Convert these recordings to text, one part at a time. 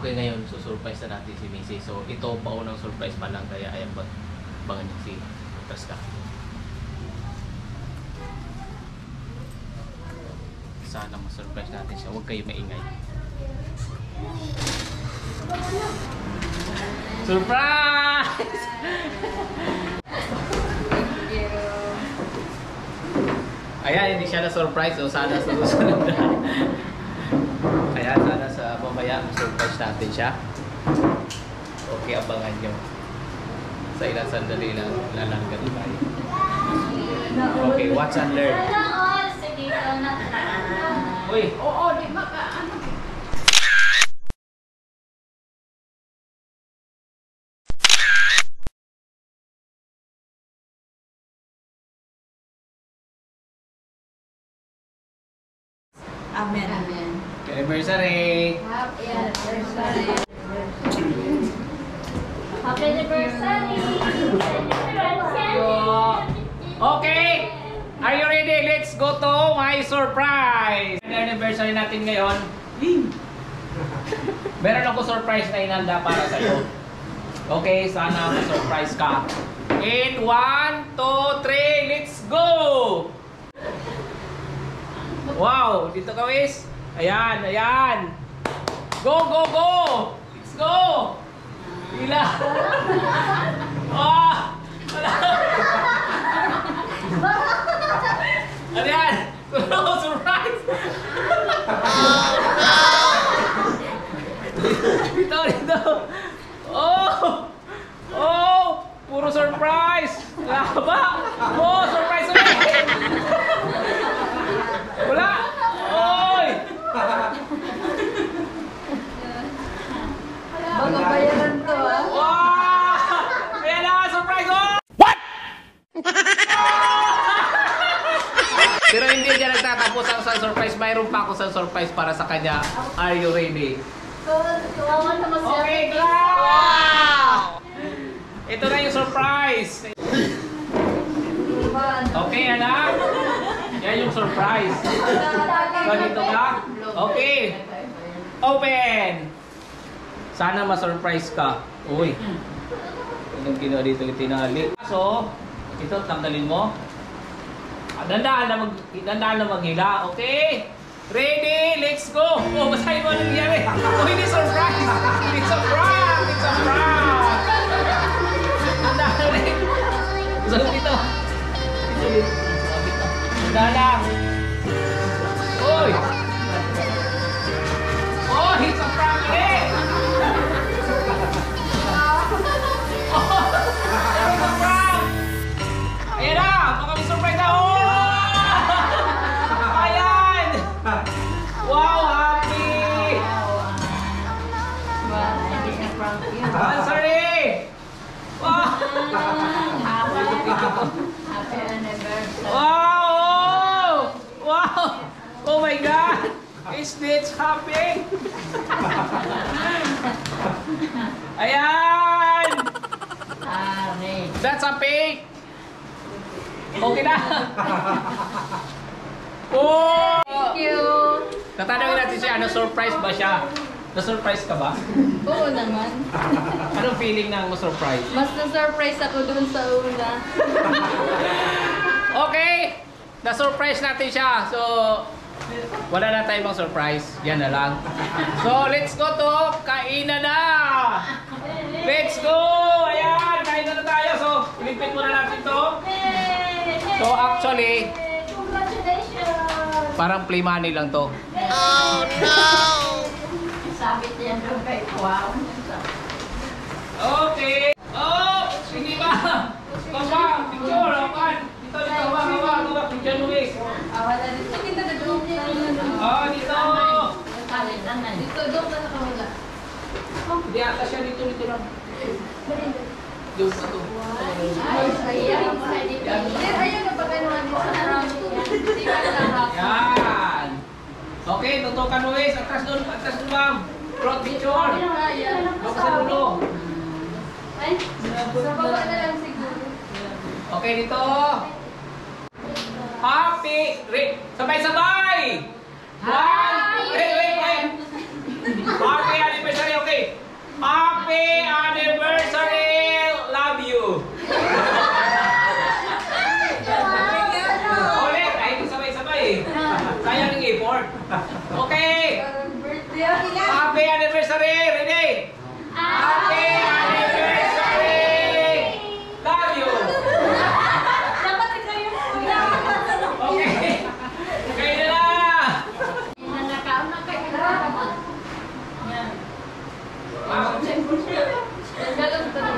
Okay ngayon, susurprise na natin si Missy. So, ito Sana ma-surprise natin siya. Huwag kayo maingay. Surprise! Ayan, hindi siya na-surprise. So, sana sa susunod na. Kaya sana sa mamaya surprise natin siya. Okay, abangan nyo. Sa ilang sandali lang, lalanggan tayo. Okay, watch and learn. Uy, Oo, di ba ka, ano? Amen. Amen. anniversary! Happy anniversary. Happy anniversary! Okay! Are you ready? Let's go to my surprise! Anniversary natin ngayon. Meron ako surprise na inanda para sa'yo. Okay, sana ma-surprise ka. In 1, 2, 3, let's go! Wow! Dito ka, Wis. Ayan, ayan. Go, go, go! Let's go! Hila! Ah! Wala! Ano yan? Surprise! Ah! Mayroon pa ako sa surprise para sa kanya. Are you ready? So, kawawan naman siya. Okay, clap! Ito na yung surprise. Okay, anak? Yan yung surprise. Ganito ka? Okay. Open! Sana ma-surprise ka. Uy. Anong ginawa dito tinali? So, ito, tanggalin mo. Dandaan na mag dandaan na maghila. Okay? Ready? Let's go! Oh, basahin mo ano nangyari. Oh, hindi surprise! It's a Happy anniversary. Wow! Wow! Oh my God! Is this happy? Ayan! That's a pig! Okay na! Oh! Thank you. Tatanungin natin siya, ano surprise ba siya? Na-surprise ka ba? Oo naman. Anong feeling ng ma-surprise? Mas na-surprise ako dun sa una. Okay! Na-surprise natin siya. So, wala na tayong mga surprise. Yan na lang. So, let's go to kainan na! Let's go! Ayan! Kain na na tayo. So, ilipit muna natin to. So, actually, Congratulations! parang play money lang to. Sabit yan doon kay Wow. Okay! Oh! Hindi ba? Kaba! Picture! Apan! Dito, dito! Hawa! Hawa! Hawa! Picture Luis! Ah, wala dito. Kita na doon. Oh, dito! Dito, doon na nakawala. Hindi ata siya dito, dito lang. Doon na to. Ay, ayan. Ayun na Okay, tutukan Luis. Atras doon, atras doon ma'am. Front picture. Doon ka sa dulo. Ay, sa baba na lang siguro. Okay, dito. Happy. Sabay-sabay. One. Sayang yung effort. Okay. Happy anniversary. Ready? Happy anniversary. Love you. Dapat ikaw yung kuya. Okay. Kayo na lang. Nanakaw na kayo. Yan. Galang ito na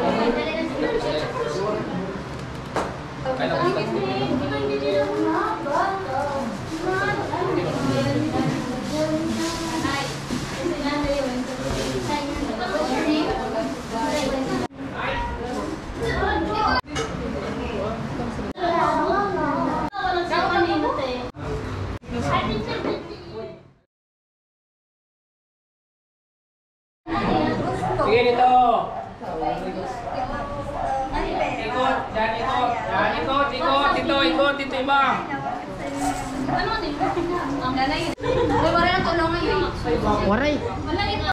Sige dito. Ikot, yan ikot. Yan ikot, ikot, dito, ikot, dito iba. Ano din? Ang ganay. Wala na tulungan yun. Waray. Wala ito.